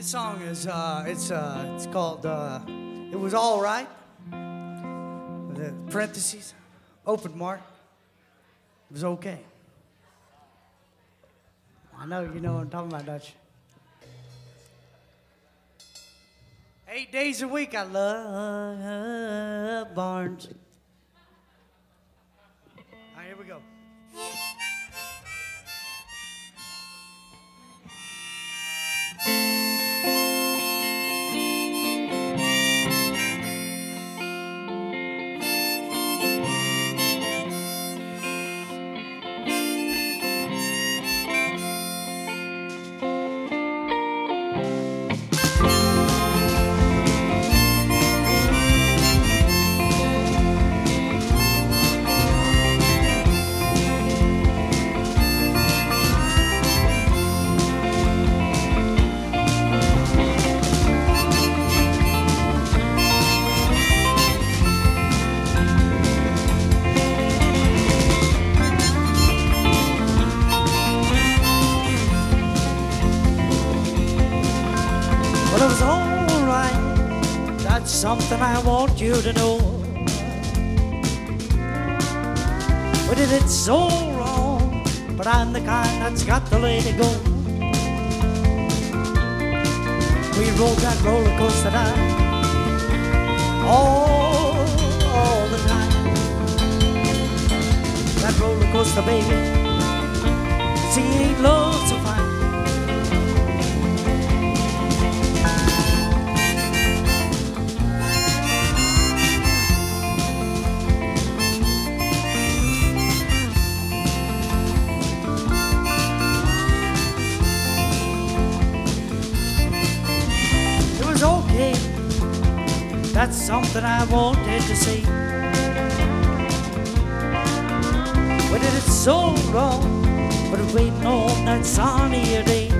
This song is uh, it's uh, it's called uh, "It Was All Right." The parentheses, open mark. It was okay. I know you know what I'm talking about, don't you? Eight days a week, I love Barnes. Well, it was alright. That's something I want you to know. But it it's so wrong. But I'm the kind that's got to let it go. We rode that roller coaster down all, all the time. That roller coaster, baby. See, ain't love That's something I wanted to see. But it so wrong, but waiting on that sunnier day.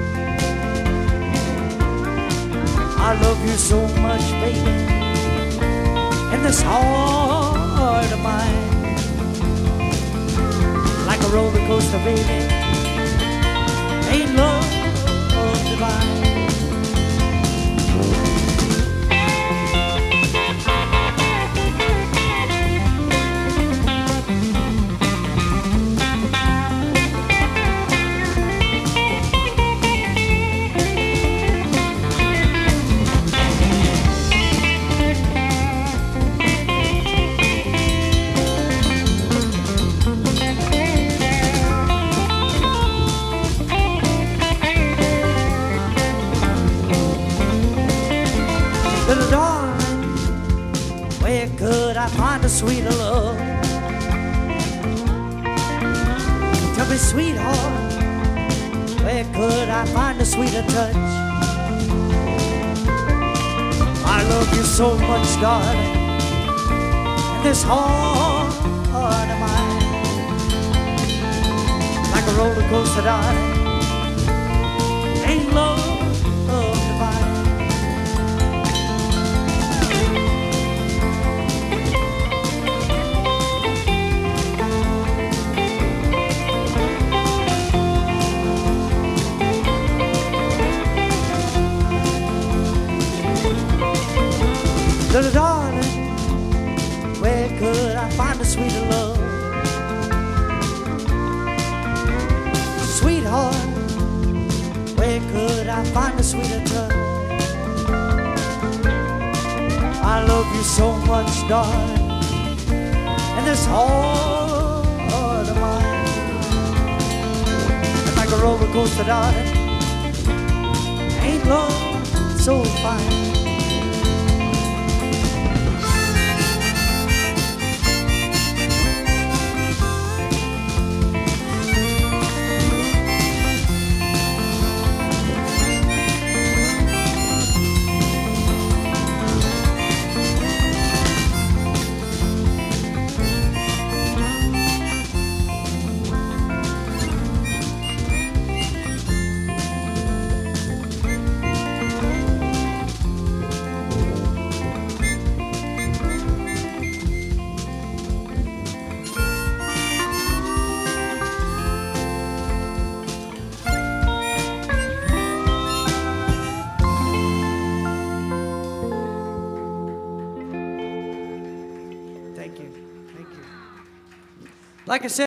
I love you so much, baby, in this heart of mine. Like a roller coaster, baby, ain't love divine. Darling, where could I find a sweeter love? Tell me, sweetheart, where could I find a sweeter touch? I love you so much, darling, in this heart of mine. Like a roller coaster, darling, ain't love where I find a sweeter love? Sweetheart, where could I find a sweeter touch? I love you so much, darling, and this heart of mine. Like a roller coaster, darling, ain't love so fine? Like I said.